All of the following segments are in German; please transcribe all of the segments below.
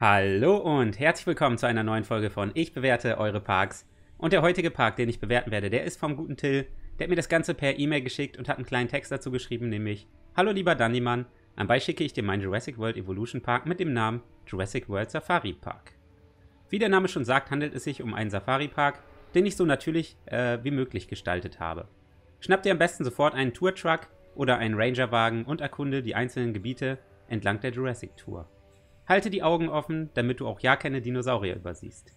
Hallo und herzlich willkommen zu einer neuen Folge von Ich bewerte eure Parks. Und der heutige Park, den ich bewerten werde, der ist vom guten Till. Der hat mir das Ganze per E-Mail geschickt und hat einen kleinen Text dazu geschrieben, nämlich Hallo lieber Dandymann, anbei schicke ich dir meinen Jurassic World Evolution Park mit dem Namen Jurassic World Safari Park. Wie der Name schon sagt, handelt es sich um einen Safari Park, den ich so natürlich äh, wie möglich gestaltet habe. Schnapp dir am besten sofort einen Tour Truck oder einen Rangerwagen und erkunde die einzelnen Gebiete entlang der Jurassic Tour. Halte die Augen offen, damit du auch ja keine Dinosaurier übersiehst.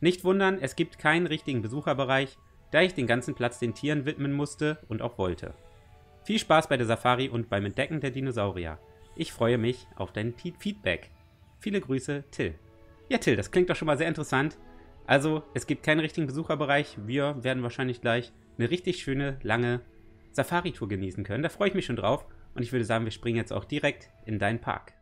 Nicht wundern, es gibt keinen richtigen Besucherbereich, da ich den ganzen Platz den Tieren widmen musste und auch wollte. Viel Spaß bei der Safari und beim Entdecken der Dinosaurier. Ich freue mich auf dein Feedback. Viele Grüße, Till. Ja, Till, das klingt doch schon mal sehr interessant. Also, es gibt keinen richtigen Besucherbereich. Wir werden wahrscheinlich gleich eine richtig schöne, lange Safari-Tour genießen können. Da freue ich mich schon drauf. Und ich würde sagen, wir springen jetzt auch direkt in deinen Park.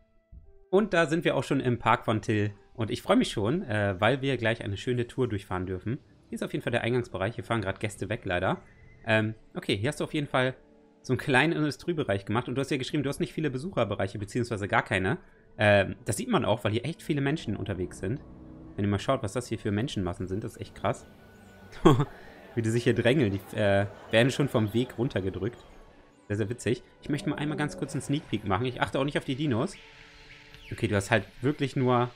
Und da sind wir auch schon im Park von Till. Und ich freue mich schon, äh, weil wir gleich eine schöne Tour durchfahren dürfen. Hier ist auf jeden Fall der Eingangsbereich. Hier fahren gerade Gäste weg, leider. Ähm, okay, hier hast du auf jeden Fall so einen kleinen Industriebereich gemacht. Und du hast ja geschrieben, du hast nicht viele Besucherbereiche, beziehungsweise gar keine. Ähm, das sieht man auch, weil hier echt viele Menschen unterwegs sind. Wenn ihr mal schaut, was das hier für Menschenmassen sind, das ist echt krass. Wie die sich hier drängeln. Die äh, werden schon vom Weg runtergedrückt. Sehr, sehr witzig. Ich möchte mal einmal ganz kurz einen Sneak Peek machen. Ich achte auch nicht auf die Dinos. Okay, du hast halt wirklich nur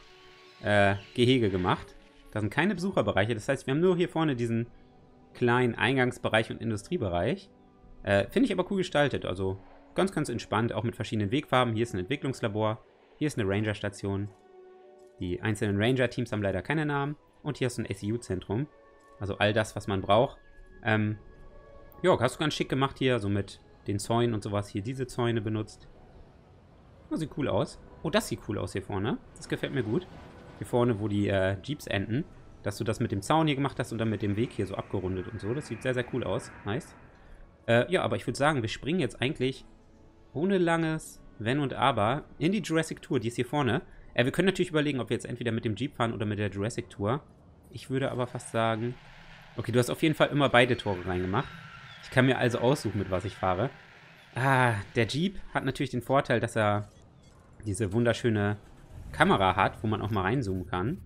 äh, Gehege gemacht. Da sind keine Besucherbereiche. Das heißt, wir haben nur hier vorne diesen kleinen Eingangsbereich und Industriebereich. Äh, Finde ich aber cool gestaltet. Also ganz, ganz entspannt. Auch mit verschiedenen Wegfarben. Hier ist ein Entwicklungslabor. Hier ist eine Ranger-Station. Die einzelnen Ranger-Teams haben leider keine Namen. Und hier ist ein SEU-Zentrum. Also all das, was man braucht. Ähm, ja, hast du ganz schick gemacht hier. So mit den Zäunen und sowas. Hier diese Zäune benutzt. Das sieht cool aus. Oh, das sieht cool aus hier vorne. Das gefällt mir gut. Hier vorne, wo die äh, Jeeps enden. Dass du das mit dem Zaun hier gemacht hast und dann mit dem Weg hier so abgerundet und so. Das sieht sehr, sehr cool aus. Nice. Äh, ja, aber ich würde sagen, wir springen jetzt eigentlich ohne langes Wenn und Aber in die Jurassic Tour. Die ist hier vorne. Äh, wir können natürlich überlegen, ob wir jetzt entweder mit dem Jeep fahren oder mit der Jurassic Tour. Ich würde aber fast sagen... Okay, du hast auf jeden Fall immer beide Tore reingemacht. Ich kann mir also aussuchen, mit was ich fahre. Ah, der Jeep hat natürlich den Vorteil, dass er diese wunderschöne Kamera hat, wo man auch mal reinzoomen kann.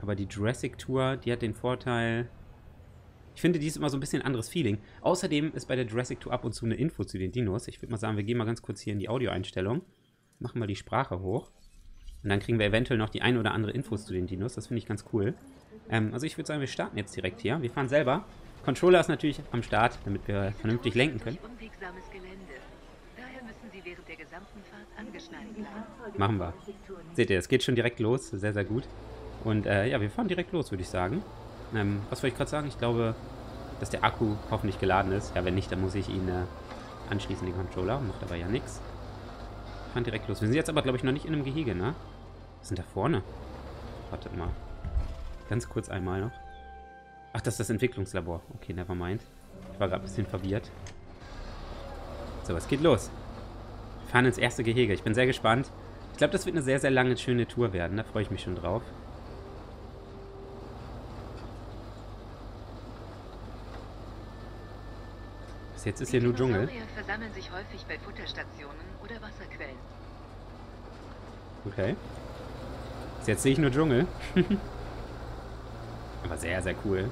Aber die Jurassic Tour, die hat den Vorteil... Ich finde, die ist immer so ein bisschen anderes Feeling. Außerdem ist bei der Jurassic Tour ab und zu eine Info zu den Dinos. Ich würde mal sagen, wir gehen mal ganz kurz hier in die Audioeinstellung. Machen mal die Sprache hoch. Und dann kriegen wir eventuell noch die ein oder andere Infos zu den Dinos. Das finde ich ganz cool. Ähm, also ich würde sagen, wir starten jetzt direkt hier. Wir fahren selber. Controller ist natürlich am Start, damit wir vernünftig lenken können. Machen wir. Seht ihr, es geht schon direkt los. Sehr, sehr gut. Und äh, ja, wir fahren direkt los, würde ich sagen. Ähm, was wollte ich gerade sagen? Ich glaube, dass der Akku hoffentlich geladen ist. Ja, wenn nicht, dann muss ich ihn äh, anschließen, den Controller. Macht aber ja nichts. Wir fahren direkt los. Wir sind jetzt aber, glaube ich, noch nicht in einem Gehege, ne? Was sind da vorne? Wartet mal. Ganz kurz einmal noch. Ach, das ist das Entwicklungslabor. Okay, never mind. Ich war gerade ein bisschen verwirrt. So, was geht los? Wir fahren ins erste Gehege. Ich bin sehr gespannt. Ich glaube, das wird eine sehr, sehr lange, schöne Tour werden. Da freue ich mich schon drauf. Bis jetzt ist hier nur Dschungel. versammeln sich häufig bei Futterstationen oder Wasserquellen. Okay. Bis jetzt sehe ich nur Dschungel. Aber sehr, sehr cool.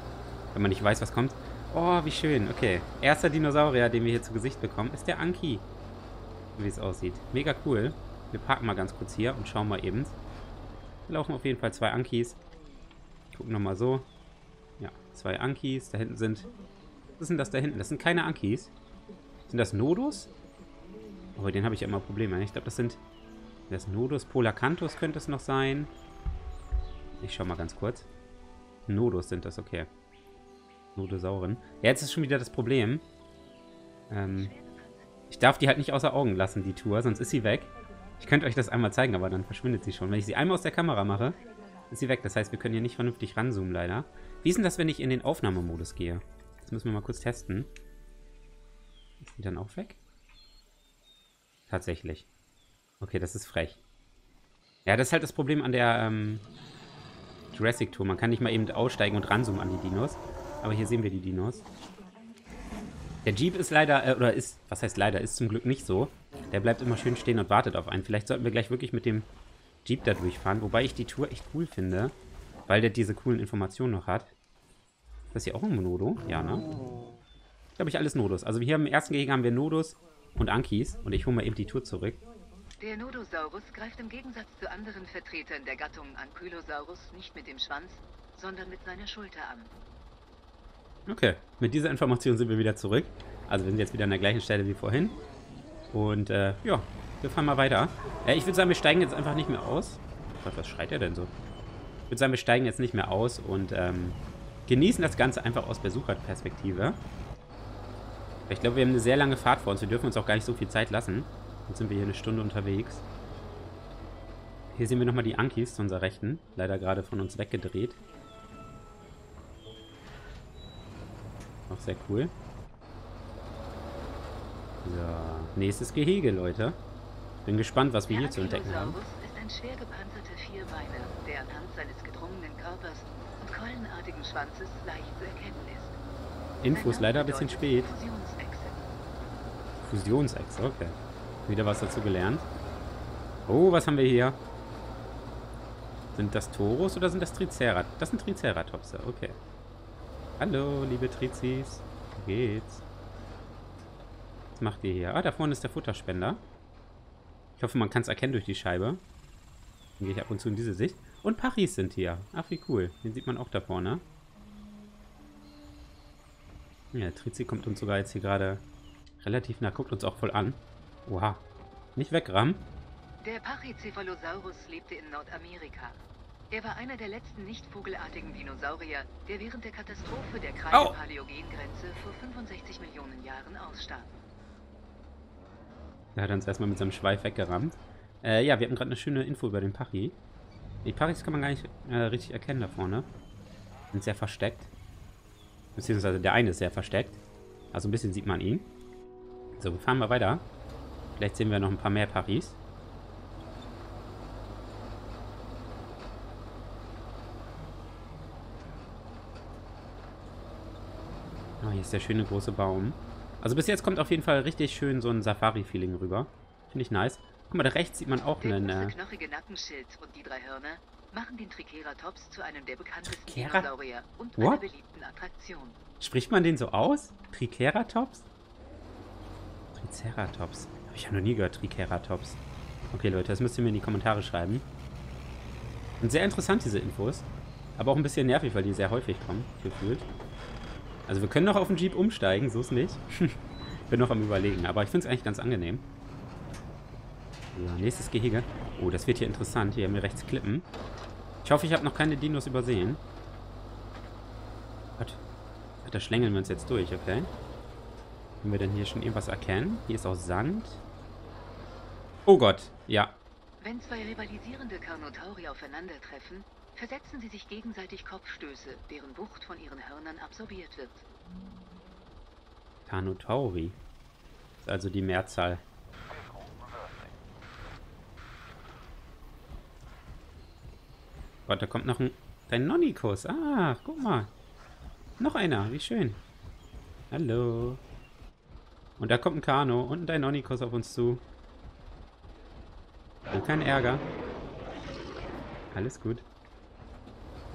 Wenn man nicht weiß, was kommt. Oh, wie schön. Okay. Erster Dinosaurier, den wir hier zu Gesicht bekommen, ist der Anki. Wie es aussieht. Mega cool. Wir parken mal ganz kurz hier und schauen mal eben. Hier laufen auf jeden Fall zwei Ankis. Gucken nochmal so. Ja, zwei Ankis. Da hinten sind... Was sind das da hinten? Das sind keine Ankis. Sind das Nodus? Oh, den habe ich ja immer Probleme. Ich glaube, das sind... Das Nodus Polacanthus könnte es noch sein. Ich schau mal ganz kurz. Nodus sind das, okay. Nodosauren. Ja, jetzt ist schon wieder das Problem. Ähm, ich darf die halt nicht außer Augen lassen, die Tour, sonst ist sie weg. Ich könnte euch das einmal zeigen, aber dann verschwindet sie schon. Wenn ich sie einmal aus der Kamera mache, ist sie weg. Das heißt, wir können hier nicht vernünftig ranzoomen, leider. Wie ist denn das, wenn ich in den Aufnahmemodus gehe? Das müssen wir mal kurz testen. Ist die dann auch weg? Tatsächlich. Okay, das ist frech. Ja, das ist halt das Problem an der ähm, Jurassic Tour. Man kann nicht mal eben aussteigen und ranzoomen an die Dinos. Aber hier sehen wir die Dinos. Der Jeep ist leider, äh, oder ist, was heißt leider, ist zum Glück nicht so. Der bleibt immer schön stehen und wartet auf einen. Vielleicht sollten wir gleich wirklich mit dem Jeep da durchfahren. Wobei ich die Tour echt cool finde, weil der diese coolen Informationen noch hat. Ist das hier auch ein Nodo? Ja, ne? Glaube ich, alles Nodos. Also hier im ersten Gehege haben wir Nodos und Ankis. Und ich hole mal eben die Tour zurück. Der Nodosaurus greift im Gegensatz zu anderen Vertretern der Gattung Ankylosaurus nicht mit dem Schwanz, sondern mit seiner Schulter an. Okay, mit dieser Information sind wir wieder zurück. Also wir sind jetzt wieder an der gleichen Stelle wie vorhin. Und äh, ja, wir fahren mal weiter. Äh, ich würde sagen, wir steigen jetzt einfach nicht mehr aus. Gott, was schreit er denn so? Ich würde sagen, wir steigen jetzt nicht mehr aus und ähm, genießen das Ganze einfach aus Besucherperspektive. Ich glaube, wir haben eine sehr lange Fahrt vor uns. Wir dürfen uns auch gar nicht so viel Zeit lassen. Jetzt sind wir hier eine Stunde unterwegs. Hier sehen wir nochmal die Ankis zu unserer Rechten. Leider gerade von uns weggedreht. Auch sehr cool. So, nächstes Gehege, Leute. Bin gespannt, was wir hier zu entdecken haben. ist ein schwer gepanzerter Vierbeiner, der anhand seines gedrungenen Körpers und keulenartigen Schwanzes leicht zu erkennen ist. Infos leider ein bisschen spät. Fusionsechse. Fusionsechse, okay. Wieder was dazu gelernt. Oh, was haben wir hier? Sind das Toros oder sind das Triceratops? Das sind Triceratopse, okay. Hallo, liebe Trizis. Wie geht's? Was macht ihr hier? Ah, da vorne ist der Futterspender. Ich hoffe, man kann es erkennen durch die Scheibe. Dann gehe ich ab und zu in diese Sicht. Und Pachis sind hier. Ach, wie cool. Den sieht man auch da vorne. Ja, Trizi kommt uns sogar jetzt hier gerade relativ nah, guckt uns auch voll an. Oha. Nicht wegrammen. Der Pachycephalosaurus lebte in Nordamerika. Er war einer der letzten nicht vogelartigen Dinosaurier, der während der Katastrophe der Kreide-Paläogengrenze vor 65 Millionen Jahren ausstarb. Er hat uns erstmal mit seinem Schweif weggerammt. Äh, ja, wir hatten gerade eine schöne Info über den Pachi. Die Pachis kann man gar nicht äh, richtig erkennen da vorne. Sind sehr versteckt. Beziehungsweise der eine ist sehr versteckt. Also ein bisschen sieht man ihn. So, wir fahren mal weiter. Vielleicht sehen wir noch ein paar mehr Pachis. Hier ist der schöne große Baum. Also bis jetzt kommt auf jeden Fall richtig schön so ein Safari-Feeling rüber. Finde ich nice. Guck mal, da rechts sieht man auch Der einen... große, Äh, knochige Nackenschild und die drei Hörner machen den Triceratops zu einem der bekanntesten Tricera- Dinosaurier und What? einer beliebten Attraktion. spricht man den so aus? Triceratops? Triceratops. Habe ich ja noch nie gehört, Triceratops. Okay, Leute, das müsst ihr mir in die Kommentare schreiben. Und sehr interessant, diese Infos. Aber auch ein bisschen nervig, weil die sehr häufig kommen, gefühlt. Also wir können noch auf den Jeep umsteigen, so ist nicht. Bin noch am überlegen, aber ich finde es eigentlich ganz angenehm. So, nächstes Gehege. Oh, das wird hier interessant. Hier haben wir rechts Klippen. Ich hoffe, ich habe noch keine Dinos übersehen. Gott. Da schlängeln wir uns jetzt durch, okay. Können wir denn hier schon irgendwas erkennen? Hier ist auch Sand. Oh Gott, ja. Wenn zwei rivalisierende Carnotauri aufeinandertreffen, versetzen sie sich gegenseitig Kopfstöße, deren Wucht von ihren Hörnern absorbiert wird. Carnotauri. Ist also die Mehrzahl. Gott, da kommt noch ein Deinonychus. Ah, guck mal. Noch einer, wie schön. Hallo. Und da kommt ein Kano und ein Deinonychus auf uns zu. Und kein Ärger. Alles gut.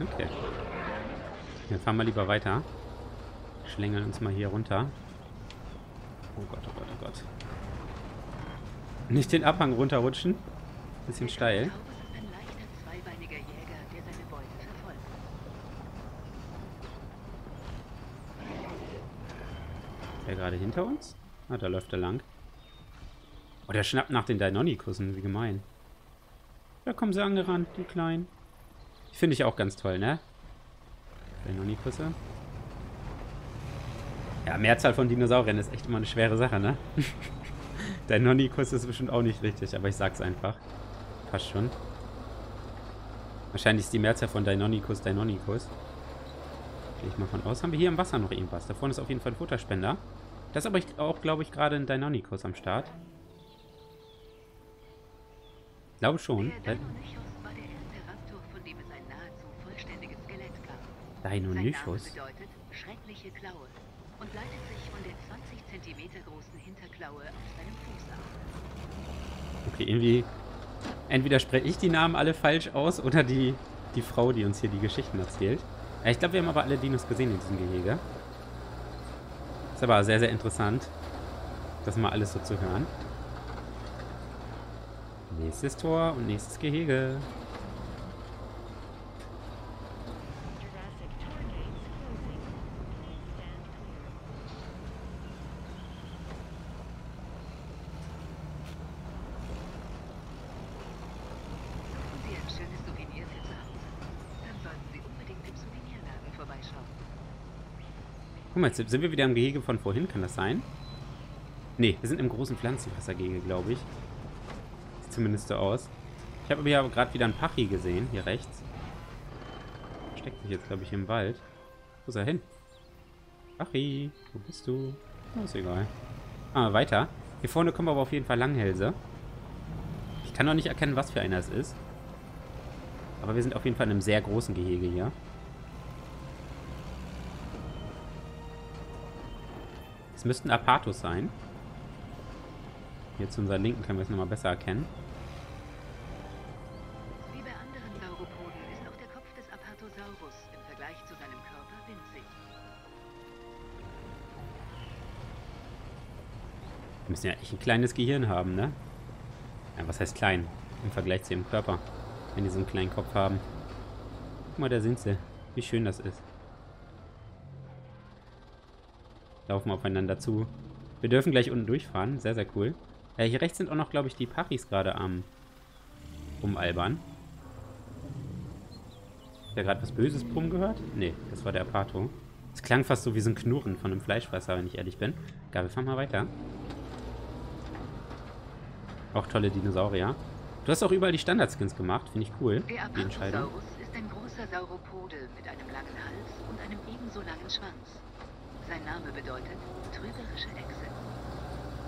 Okay. Wir fahren mal lieber weiter. Schlängeln uns mal hier runter. Oh Gott, oh Gott, oh Gott. Nicht den Abhang runterrutschen. Bisschen steil. Der gerade hinter uns? Ah, da läuft er lang. Oh, der schnappt nach den Deinonychussen. Wie gemein. Da kommen sie angerannt, die Kleinen. Finde ich auch ganz toll, ne? Deinonychusse. Ja, Mehrzahl von Dinosauriern ist echt immer eine schwere Sache, ne? Deinonychus ist bestimmt auch nicht richtig, aber ich sag's einfach. Passt schon. Wahrscheinlich ist die Mehrzahl von Deinonychus Deinonychus. Gehe ich mal von aus. Haben wir hier im Wasser noch irgendwas? Da vorne ist auf jeden Fall ein Futterspender. Das ist aber auch, glaube ich, gerade ein Deinonychus am Start. Glaube schon. Der Di- Deinonychus war der erste Raptor, von dem es ein nahezu vollständiges Skelett gab. Sein Name Deinonychus? bedeutet schreckliche Klaue und leitet sich von der 20 cm großen Hinterklaue auf seinem Fuß ab. Okay, irgendwie Entweder spreche ich die Namen alle falsch aus oder die, die Frau, die uns hier die Geschichten erzählt. Ja, ich glaube, wir haben aber alle Dinos gesehen in diesem Gehege. Ist aber sehr, sehr interessant, das mal alles so zu hören. Nächstes Tor und nächstes Gehege. Guck mal, jetzt sind wir wieder im Gehege von vorhin, kann das sein? Ne, wir sind im großen Pflanzenfressergehege, glaube ich. Sieht zumindest so aus. Ich habe aber hier gerade wieder einen Pachi gesehen, hier rechts. Steckt sich jetzt, glaube ich, im Wald. Wo ist er hin? Pachi, wo bist du? Oh, ist egal. Ah, weiter. Hier vorne kommen aber auf jeden Fall Langhälse. Ich kann noch nicht erkennen, was für einer es ist. Aber wir sind auf jeden Fall in einem sehr großen Gehege hier. Es müssten Apatos sein. Hier zu unserer Linken können wir es nochmal besser erkennen. Wie bei anderen Sauropoden ist auch der Kopf des Apatosaurus im Vergleich zu seinem Körper winzig. Wir müssen ja echt ein kleines Gehirn haben, ne? Ja, was heißt klein? Im Vergleich zu ihrem Körper. Wenn die so einen kleinen Kopf haben. Guck mal, da sind sie. Wie schön das ist. Laufen aufeinander zu. Wir dürfen gleich unten durchfahren. Sehr, sehr cool. Äh, hier rechts sind auch noch, glaube ich, die Pachis gerade am umalbern. Hat der gerade was Böses Brumm gehört? Nee, das war der Apato. Es klang fast so wie so ein Knurren von einem Fleischfresser, wenn ich ehrlich bin. Egal, wir fahren mal weiter. Auch tolle Dinosaurier. Du hast auch überall die Standardskins gemacht. Finde ich cool. Der die Entscheidung. ist ein großer Sauropode mit einem langen Hals und einem ebenso langen Schwanz. Sein Name bedeutet trügerische Echse.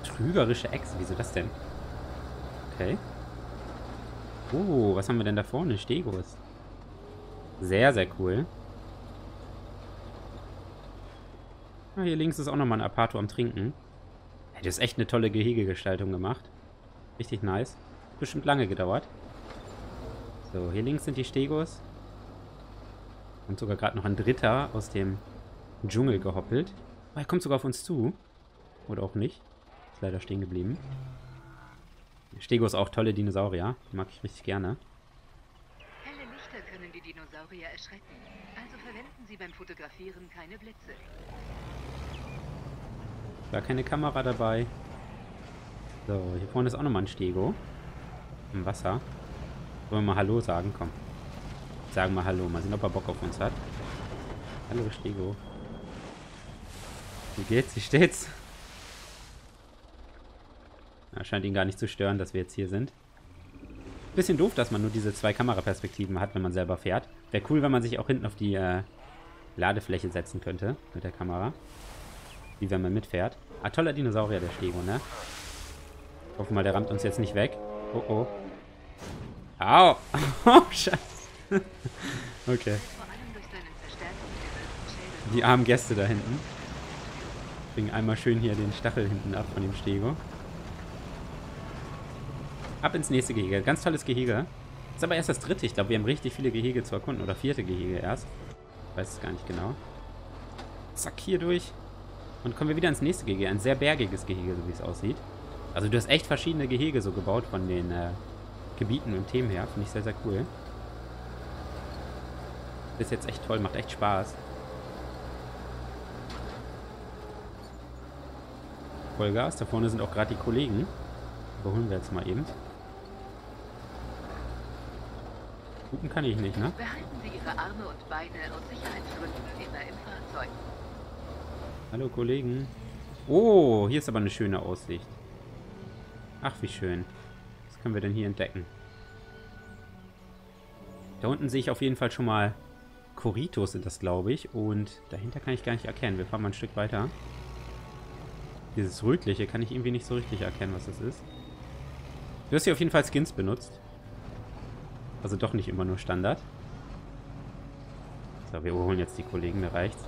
Trügerische Echse? Wieso das denn? Okay. Oh, was haben wir denn da vorne? Stegos. Sehr, sehr cool. Ah, hier links ist auch nochmal ein Apato am Trinken. Hätte ist echt eine tolle Gehegegestaltung gemacht. Richtig nice. Bestimmt lange gedauert. So, hier links sind die Stegos. Und sogar gerade noch ein dritter aus dem Dschungel gehoppelt. Oh, er kommt sogar auf uns zu. Oder auch nicht. Ist leider stehen geblieben. Stego ist auch tolle Dinosaurier. Die mag ich richtig gerne. Helle Lichter können die Dinosaurier erschrecken. Also verwenden sie beim Fotografieren keine Blitze. War keine Kamera dabei. So, hier vorne ist auch nochmal ein Stego. Im Wasser. Wollen wir mal Hallo sagen? Komm. Sagen wir Hallo. Mal sehen, ob er Bock auf uns hat. Hallo, Stego. Wie geht's? Wie steht's? Ja, scheint ihn gar nicht zu stören, dass wir jetzt hier sind. Bisschen doof, dass man nur diese zwei Kameraperspektiven hat, wenn man selber fährt. Wäre cool, wenn man sich auch hinten auf die äh, Ladefläche setzen könnte mit der Kamera. Wie wenn man mitfährt. Ah, toller Dinosaurier, der Stego, ne? Hoffen mal, der rammt uns jetzt nicht weg. Oh, oh. Au! Oh, Scheiße. okay. Die armen Gäste da hinten. Bringen einmal schön hier den Stachel hinten ab von dem Stego. Ab ins nächste Gehege. Ganz tolles Gehege. Ist aber erst das dritte. Ich glaube, wir haben richtig viele Gehege zu erkunden. Oder vierte Gehege erst. Ich weiß es gar nicht genau. Zack, hier durch. Und kommen wir wieder ins nächste Gehege. Ein sehr bergiges Gehege, so wie es aussieht. Also du hast echt verschiedene Gehege so gebaut von den äh, Gebieten und Themen her. Finde ich sehr, sehr cool. Ist jetzt echt toll. Macht echt Spaß. Vollgas. Da vorne sind auch gerade die Kollegen. Überholen wir jetzt mal eben. Gucken kann ich nicht, ne? Behalten Sie Ihre Arme und Beine aus Sicherheitsgründen immer im Fahrzeug. Hallo Kollegen. Oh, hier ist aber eine schöne Aussicht. Ach, wie schön. Was können wir denn hier entdecken? Da unten sehe ich auf jeden Fall schon mal Koritos sind das, glaube ich. Und dahinter kann ich gar nicht erkennen. Wir fahren mal ein Stück weiter. Dieses Rötliche kann ich irgendwie nicht so richtig erkennen, was das ist. Du hast hier auf jeden Fall Skins benutzt. Also doch nicht immer nur Standard. So, wir überholen jetzt die Kollegen, mir reicht's.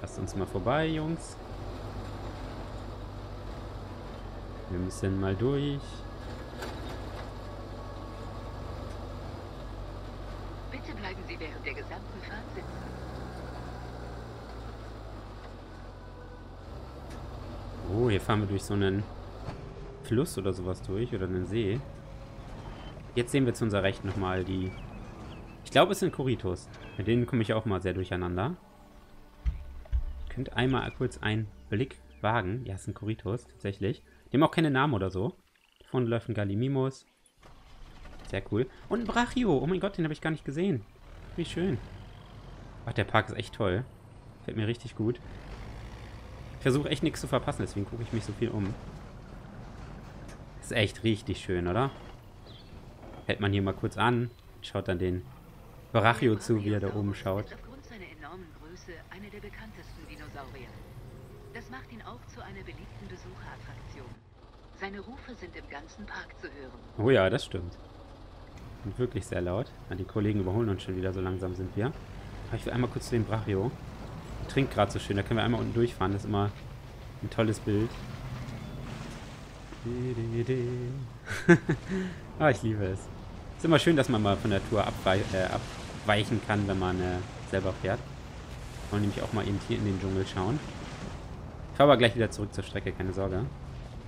Lasst uns mal vorbei, Jungs. Wir müssen mal durch. Bitte bleiben Sie während der gesamten Fahrt sitzen. Oh, hier fahren wir durch so einen Fluss oder sowas durch oder einen See. Jetzt sehen wir zu unserer Rechten nochmal die... Ich glaube, es sind Kuritos. Mit denen komme ich auch mal sehr durcheinander. Ich könnte einmal kurz einen Blick wagen. Ja, es sind Kuritos, tatsächlich. Die haben auch keine Namen oder so. Vorne läuft ein Gallimimus. Sehr cool. Und ein Brachio. Oh mein Gott, den habe ich gar nicht gesehen. Wie schön. Ach, der Park ist echt toll. Fällt mir richtig gut. Ich versuche echt nichts zu verpassen, deswegen gucke ich mich so viel um. Ist echt richtig schön, oder? Hält man hier mal kurz an, schaut dann den Brachio zu, wie er da oben schaut. Das macht ihn auch zu einer beliebten Besucherattraktion. Seine Rufe sind im ganzen Park zu hören. Oh ja, das stimmt. Und wirklich sehr laut. Ja, die Kollegen überholen uns schon wieder, so langsam sind wir. Aber ich will einmal kurz zu dem Brachio. Trinkt gerade so schön, da können wir einmal unten durchfahren. Das ist immer ein tolles Bild. ah, ich liebe es. Ist immer schön, dass man mal von der Tour abwei äh, abweichen kann, wenn man äh, selber fährt. Wollen nämlich auch mal eben hier in den Dschungel schauen. Ich fahre aber gleich wieder zurück zur Strecke, keine Sorge.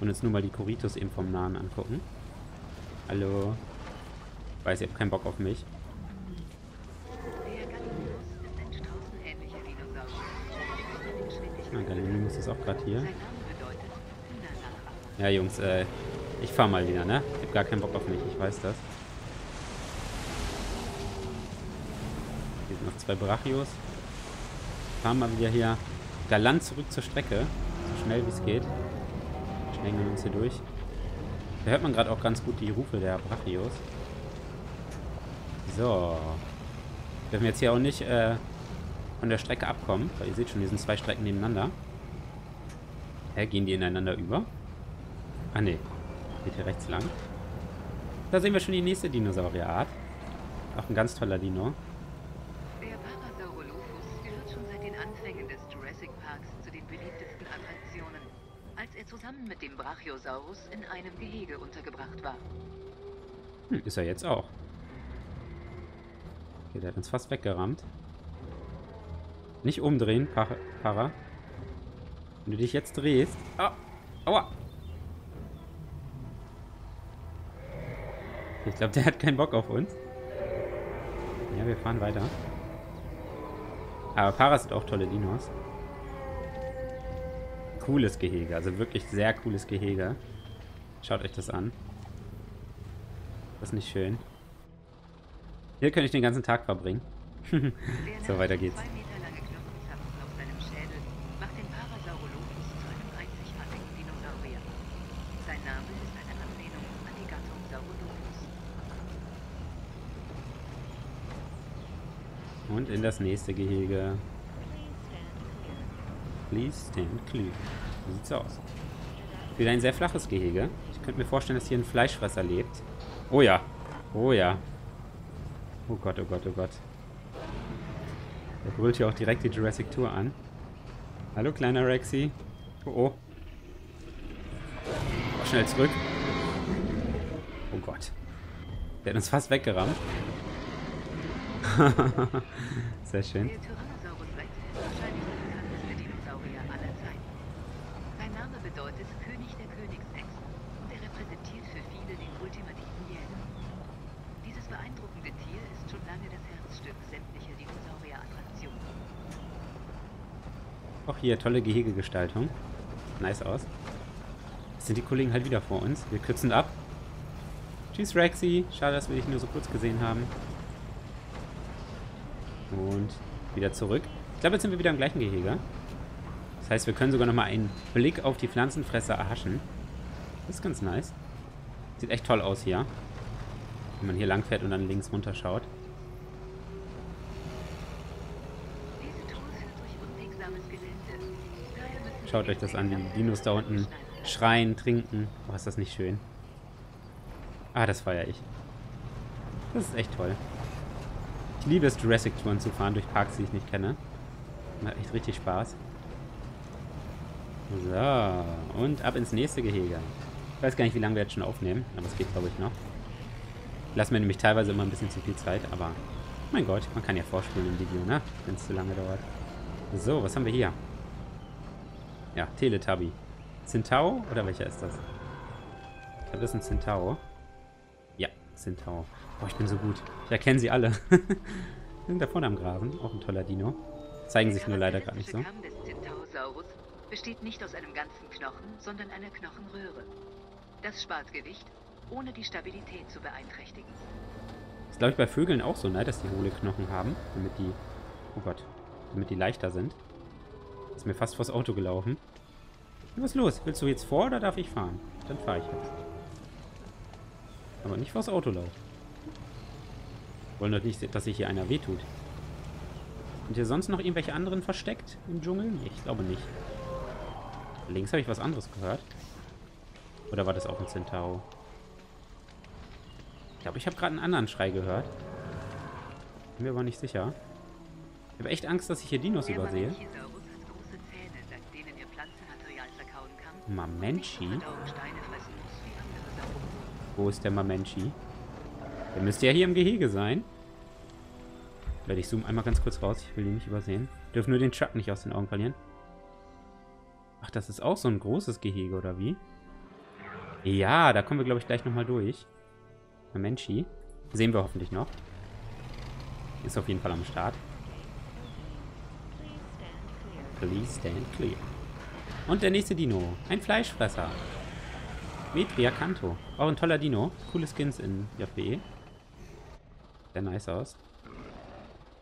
Und uns nur mal die Koritos eben vom Nahen angucken. Hallo. Ich weiß, ihr habt keinen Bock auf mich. Der Gallimimus ist ein straußenähnlicher Dinosaurier. Ah, Gallimimus ist auch gerade hier. Ja, Jungs, äh, ich fahr mal wieder, ne? Ich hab gar keinen Bock auf mich, ich weiß das. Hier sind noch zwei Brachios. Fahren mal wieder hier galant zurück zur Strecke. So schnell wie es geht. Schnellen wir uns hier durch. Da hört man gerade auch ganz gut die Rufe der Brachios. So. Dürfen wir jetzt hier auch nicht äh, von der Strecke abkommen, weil ihr seht schon, hier sind zwei Strecken nebeneinander. Hä, gehen die ineinander über? Ah ne, geht hier rechts lang. Da sehen wir schon die nächste Dinosaurierart. Auch ein ganz toller Dino. Der Parasaurolophus gehört schon seit den Anfängen des Jurassic Parks zu den beliebtesten Attraktionen, als er zusammen mit dem Brachiosaurus in einem Gehege untergebracht war. Hm, ist er jetzt auch. Okay, der hat uns fast weggerammt. Nicht umdrehen, Para. Wenn du dich jetzt drehst. Ah, aua. Ich glaube, der hat keinen Bock auf uns. Ja, wir fahren weiter. Aber Para sind auch tolle Dinos. Cooles Gehege, also wirklich sehr cooles Gehege. Schaut euch das an. Das ist nicht schön. Hier könnte ich den ganzen Tag verbringen. So, weiter geht's. zwei Meter lange Knochenzapfen auf seinem Schädel macht den Parasaurolophus zu einem einzigartigen Dinosaurier. Sein Name ist eine Anlehnung an die Gattung Saurolophus. Und in das nächste Gehege. Please stand clear. So sieht's aus. Wieder ein sehr flaches Gehege. Ich könnte mir vorstellen, dass hier ein Fleischfresser lebt. Oh ja. Oh ja. Oh Gott, oh Gott, oh Gott. Der brüllt hier auch direkt die Jurassic Tour an. Hallo, kleiner Rexy. Oh, oh. oh schnell zurück. Oh Gott. Der hat uns fast weggerammt. Sehr schön. Der Tyrannosaurus Rex ist wahrscheinlich der bekannteste Dinosaurier aller Zeiten. Sein Name bedeutet König der Königsechsen und er repräsentiert für viele den ultimativen Jäger. Dieses beeindruckende Tier ist schon lange das Herzstück sämtlicher Dinosaurier-Attraktionen. Auch hier tolle Gehegegestaltung. Nice aus. Jetzt sind die Kollegen halt wieder vor uns. Wir kürzen ab. Tschüss, Rexy. Schade, dass wir dich nur so kurz gesehen haben. Und wieder zurück. Ich glaube, jetzt sind wir wieder im gleichen Gehege. Das heißt, wir können sogar nochmal einen Blick auf die Pflanzenfresser erhaschen. Das ist ganz nice. Sieht echt toll aus hier. Wenn man hier lang fährt und dann links runter schaut. Schaut euch das an, wie die Dinos da unten schreien, trinken. Oh, ist das nicht schön. Ah, das feiere ich. Das ist echt toll. Ich liebe es, Jurassic-Touren zu fahren durch Parks, die ich nicht kenne. Macht echt richtig Spaß. So, und ab ins nächste Gehege. Ich weiß gar nicht, wie lange wir jetzt schon aufnehmen, aber es geht, glaube ich, noch. Lassen mir nämlich teilweise immer ein bisschen zu viel Zeit, aber Mein Gott, man kann ja vorspulen im Video, ne? Wenn es zu lange dauert. So, was haben wir hier? Ja, Teletubby. Centaur? Oder welcher ist das? Ich glaube, das ist ein Centaur. Ja, Centaur. Boah, ich bin so gut. Ich erkenne sie alle. sind da vorne am Grasen. Auch ein toller Dino. Zeigen sich nur leider gerade nicht so. Kamm des Centaursaurus besteht nicht aus einem ganzen Knochen, sondern einer Knochenröhre. Das spart Gewicht, ohne die Stabilität zu beeinträchtigen. Ist, glaube ich, bei Vögeln auch so, ne? Dass die hohle Knochen haben. Damit die... Oh Gott. Damit die leichter sind. Ist mir fast vors Auto gelaufen. Was ist los? Willst du jetzt vor oder darf ich fahren? Dann fahre ich jetzt. Aber nicht vors Auto laufen. Wollen doch nicht, dass sich hier einer wehtut. Sind hier sonst noch irgendwelche anderen versteckt im Dschungel? Nee, ich glaube nicht. Links habe ich was anderes gehört. Oder war das auch ein Centauro? Ich glaube, ich habe gerade einen anderen Schrei gehört. Bin mir aber nicht sicher. Ich habe echt Angst, dass ich hier Dinos übersehe. Er. Mamenchi? Wo ist der Mamenchi? Der müsste ja hier im Gehege sein. Warte, ich zoome einmal ganz kurz raus. Ich will ihn nicht übersehen. Dürfen nur den Truck nicht aus den Augen verlieren. Ach, das ist auch so ein großes Gehege, oder wie? Ja, da kommen wir, glaube ich, gleich nochmal durch. Mamenchi. Sehen wir hoffentlich noch. Ist auf jeden Fall am Start. Please stand clear. Und der nächste Dino. Ein Fleischfresser. Metria Canto. Auch ein toller Dino. Coole Skins in JPE. Sehr nice aus.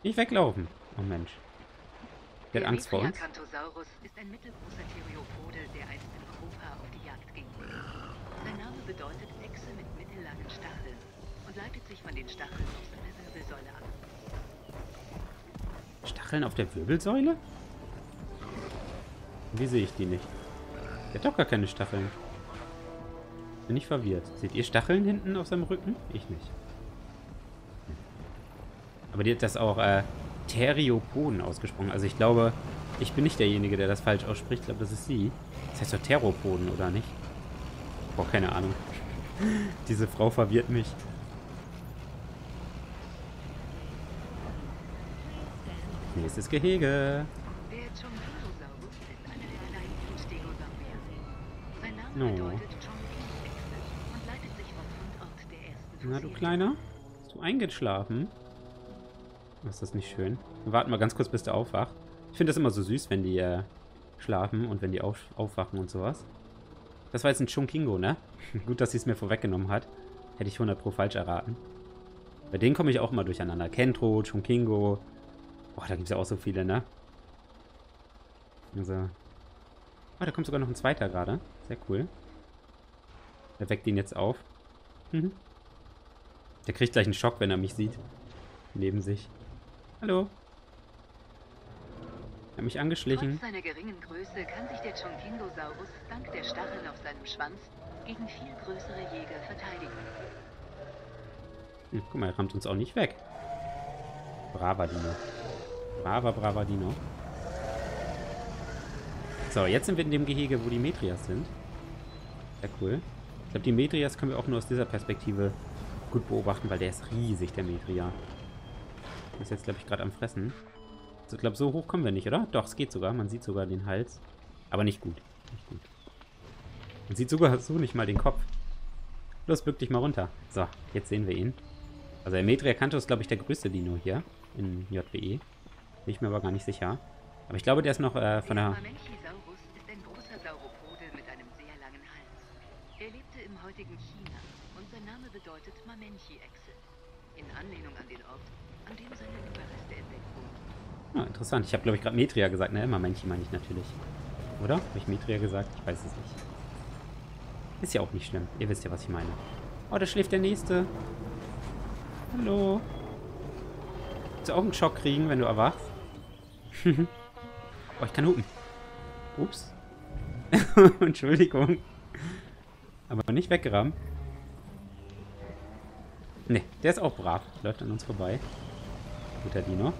Nicht weglaufen. Oh Mensch. Der hat Angst vor uns. Ist ein mittelgroßer Theropode, der einst in Europa auf die Jagd ging. Sein Name bedeutet Echse mit mittellangen Stacheln und leitet sich von den Stacheln auf seiner Wirbelsäule ab. Stacheln auf der Wirbelsäule? Wie sehe ich die nicht? Der hat doch gar keine Stacheln. Bin ich verwirrt. Seht ihr Stacheln hinten auf seinem Rücken? Ich nicht. Aber die hat das auch äh, Theriopoden ausgesprochen. Also ich glaube, ich bin nicht derjenige, der das falsch ausspricht. Ich glaube, das ist sie. Das heißt doch Theropoden, oder nicht? Boah, keine Ahnung. Diese Frau verwirrt mich. Nächstes Gehege. No. Na, du. Kleiner? Bist du eingeschlafen? Ist das nicht schön? Wir warten mal ganz kurz, bis der aufwacht. Ich finde das immer so süß, wenn die äh, schlafen und wenn die auf, aufwachen und sowas. Das war jetzt ein Chunkingo, ne? Gut, dass sie es mir vorweggenommen hat. Hätte ich 100 pro falsch erraten. Bei denen komme ich auch immer durcheinander. Kentro, Chunkingo. Boah, da gibt es ja auch so viele, ne? Also. Oh, da kommt sogar noch ein zweiter gerade. Sehr cool. Der weckt ihn jetzt auf. Mhm. Der kriegt gleich einen Schock, wenn er mich sieht. Neben sich. Hallo. Er hat mich angeschlichen. Trotz seiner geringen Größe kann sich der Chonkingosaurus dank der Stacheln auf seinem Schwanz gegen viel größere Jäger verteidigen. Hm, guck mal, er rammt uns auch nicht weg. Braver Dino. Braver, braver Dino. So, jetzt sind wir in dem Gehege, wo die Metrias sind. Sehr cool. Ich glaube, die Metrias können wir auch nur aus dieser Perspektive gut beobachten, weil der ist riesig, der Metria. Ist jetzt, glaube ich, gerade am Fressen. Also, ich glaube, so hoch kommen wir nicht, oder? Doch, es geht sogar. Man sieht sogar den Hals. Aber nicht gut. Nicht gut. Man sieht sogar so nicht mal den Kopf. Los, bück dich mal runter. So, jetzt sehen wir ihn. Also der Metria Canto ist, glaube ich, der größte Dino hier in JWE. Bin ich mir aber gar nicht sicher. Aber ich glaube, der ist noch äh, von der. Er lebte im heutigen China und sein Name bedeutet Mamenchi-Echse. In Anlehnung an den Ort, an dem seine Überreste entdeckt wurden. Ah, interessant. Ich habe, glaube ich, gerade Metria gesagt. Ne, immer Männchen meine ich natürlich. Oder? Habe ich Metria gesagt? Ich weiß es nicht. Ist ja auch nicht schlimm. Ihr wisst ja, was ich meine. Oh, da schläft der Nächste. Hallo. Willst du auch einen Schock kriegen, wenn du erwachst? oh, ich kann hupen. Ups. Entschuldigung. Aber nicht weggerammt. Ne, der ist auch brav. Läuft an uns vorbei. Guter Dino.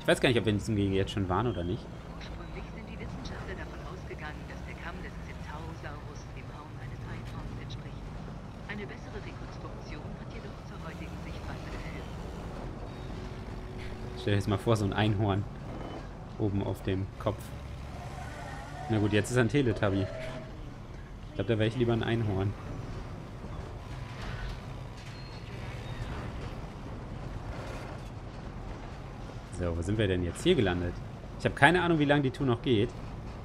Ich weiß gar nicht, ob wir in diesem Gehege jetzt schon waren oder nicht. Ursprünglich sind die Wissenschaftler davon ausgegangen, dass der Kamm des Centaursaurus dem Hauen eines Einhorns entspricht. Eine bessere Rekonstruktion hat jedoch zur heutigen Sichtweise geführt. Stell dir jetzt mal vor, so ein Einhorn oben auf dem Kopf. Na gut, jetzt ist er ein Teletubby. Ich glaube, da wäre ich lieber ein Einhorn. So, wo sind wir denn jetzt? Hier gelandet. Ich habe keine Ahnung, wie lange die Tour noch geht.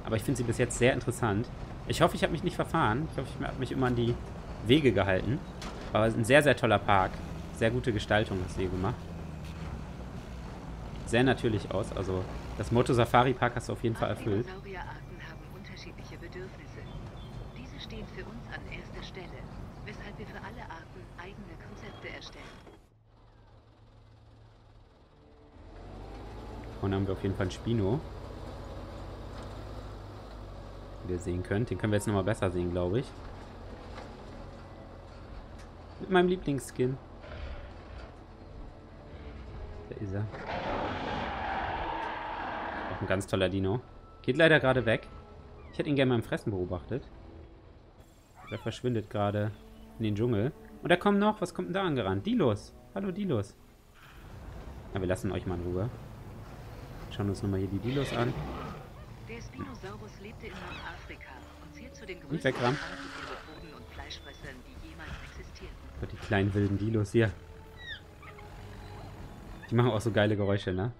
Aber ich finde sie bis jetzt sehr interessant. Ich hoffe, ich habe mich nicht verfahren. Ich hoffe, ich habe mich immer an die Wege gehalten. Aber ein sehr, sehr toller Park. Sehr gute Gestaltung ist hier gemacht. Sehr natürlich aus. Also das Motto Safari Park hast du auf jeden Fall erfüllt. Dinosaurierarten haben unterschiedliche Bedürfnisse. Diese stehen für uns an erster Stelle, weshalb wir für alle Arten eigene Konzepte erstellen. Vorne haben wir auf jeden Fall einen Spino. Wie ihr sehen könnt. Den können wir jetzt nochmal besser sehen, glaube ich. Mit meinem Lieblingsskin. Da ist er. Auch ein ganz toller Dino. Geht leider gerade weg. Ich hätte ihn gerne mal im Fressen beobachtet. Der verschwindet gerade in den Dschungel. Und da kommt noch, was kommt denn da angerannt? Dilos. Hallo Dilos. Ja, wir lassen euch mal in Ruhe. Schauen uns nochmal hier die Dilos an. Der Spinosaurus lebte in Nordafrika und zählt zu den größten. Arttheropoden und Fleischfressern, die jemals existierten. Gott, die kleinen wilden Dilos hier. Die machen auch so geile Geräusche, ne?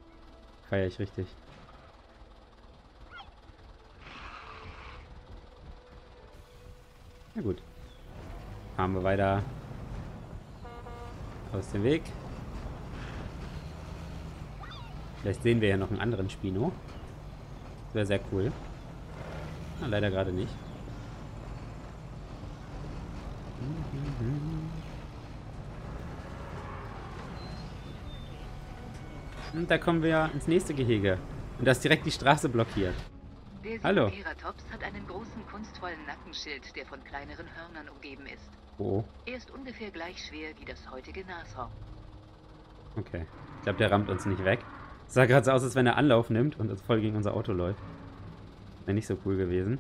Feier ich richtig. Na gut. Fahren wir weiter aus dem Weg. Vielleicht sehen wir ja noch einen anderen Spino. Wäre sehr cool. Ah, leider gerade nicht. Und da kommen wir ins nächste Gehege. Und da ist direkt die Straße blockiert. Der Hallo. Triceratops hat einen großen kunstvollen Nackenschild, der von kleineren Hörnern umgeben ist. Oh, Er ist ungefähr gleich schwer wie das heutige Nashorn. okay. Ich glaube, der rammt uns nicht weg. Sah gerade so aus, als wenn er Anlauf nimmt und uns voll gegen unser Auto läuft. Wäre nicht so cool gewesen.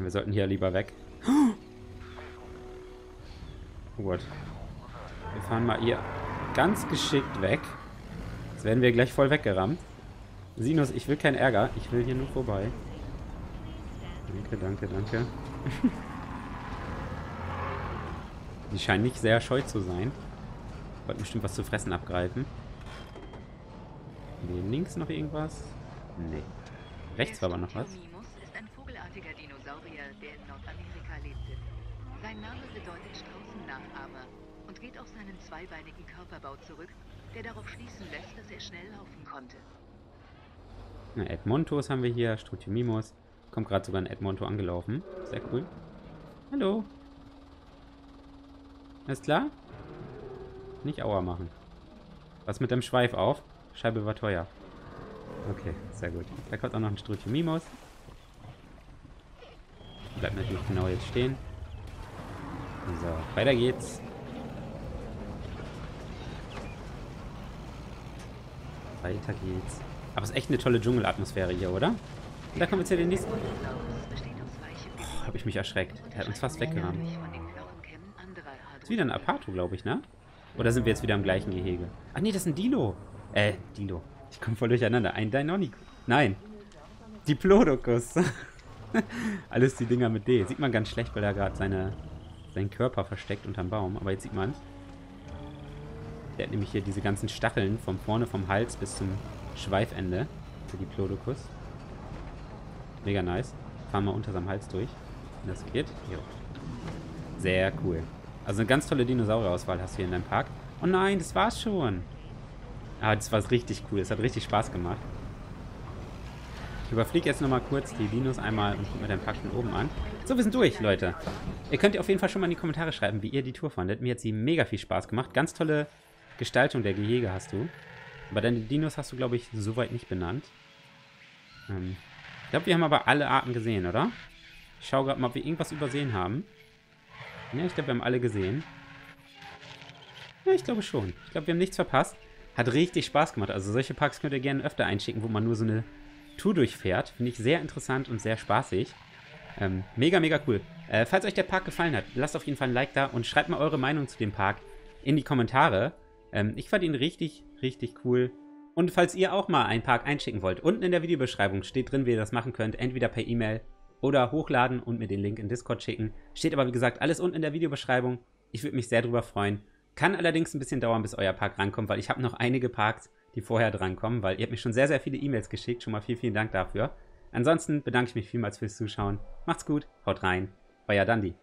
Wir sollten hier lieber weg. Oh Gott. Wir fahren mal hier ganz geschickt weg. Jetzt werden wir gleich voll weggerammt. Sinus, ich will keinen Ärger. Ich will hier nur vorbei. Danke, danke, danke. Die scheinen nicht sehr scheu zu sein. Wollten bestimmt was zu fressen abgreifen. Nee, links noch irgendwas? Nee. Rechts war aber noch was. Ist ein vogelartiger Dinosaurier, der in Nordamerika lebte. Sein Name bedeutet Straußennachahmer und geht auf seinen zweibeinigen Körperbau zurück, der darauf schließen lässt, dass er schnell laufen konnte. Na, Edmontos haben wir hier. Strutiomimus. Kommt gerade sogar ein Edmonto angelaufen. Sehr cool. Hallo. Alles klar? Nicht Aua machen. Was mit dem Schweif auf? Scheibe war teuer. Okay, sehr gut. Da kommt auch noch ein Strutiomimus. Bleibt natürlich genau jetzt stehen. So, weiter geht's. Weiter geht's. Aber es ist echt eine tolle Dschungelatmosphäre hier, oder? Und da kommen wir zu den nächsten. Oh, habe ich mich erschreckt. Der hat uns fast anderer Ist wieder ein Apato, glaube ich, ne? Oder sind wir jetzt wieder im gleichen Gehege? Ach nee, das ist ein Dilo. Äh, Dilo. Ich komme voll durcheinander. Ein Deinonychus. Nein. Diplodocus. Alles die Dinger mit D. Sieht man ganz schlecht, weil er gerade seine, seinen Körper versteckt unterm Baum. Aber jetzt sieht man Der hat nämlich hier diese ganzen Stacheln von vorne vom Hals bis zum Schweifende. Der Diplodocus. Mega nice. Fahren wir unter seinem Hals durch. Wenn das geht. Jo. Sehr cool. Also eine ganz tolle Dinosaurierauswahl hast du hier in deinem Park. Oh nein, das war's schon. Ah, das war richtig cool. Es hat richtig Spaß gemacht. Ich überfliege jetzt nochmal kurz die Dinos einmal und gucke mir den Park von oben an. So, wir sind durch, Leute. Ihr könnt auf jeden Fall schon mal in die Kommentare schreiben, wie ihr die Tour fandet. Mir hat sie mega viel Spaß gemacht. Ganz tolle Gestaltung der Gehege hast du. Aber deine Dinos hast du, glaube ich, soweit nicht benannt. Ähm, ich glaube, wir haben aber alle Arten gesehen, oder? Ich schaue gerade mal, ob wir irgendwas übersehen haben. Ja, ich glaube, wir haben alle gesehen. Ja, ich glaube schon. Ich glaube, wir haben nichts verpasst. Hat richtig Spaß gemacht. Also solche Parks könnt ihr gerne öfter einschicken, wo man nur so eine Tour durchfährt. Finde ich sehr interessant und sehr spaßig. Ähm, mega, mega cool. Äh, falls euch der Park gefallen hat, lasst auf jeden Fall ein Like da und schreibt mal eure Meinung zu dem Park in die Kommentare. Ähm, ich fand ihn richtig, richtig cool. Und falls ihr auch mal einen Park einschicken wollt, unten in der Videobeschreibung steht drin, wie ihr das machen könnt. Entweder per E-Mail oder hochladen und mir den Link in Discord schicken. Steht aber, wie gesagt, alles unten in der Videobeschreibung. Ich würde mich sehr drüber freuen. Kann allerdings ein bisschen dauern, bis euer Park rankommt, weil ich habe noch einige Parks, die vorher drankommen, weil ihr habt mir schon sehr, sehr viele E-Mails geschickt. Schon mal vielen, vielen Dank dafür. Ansonsten bedanke ich mich vielmals fürs Zuschauen. Macht's gut, haut rein, euer Dandy.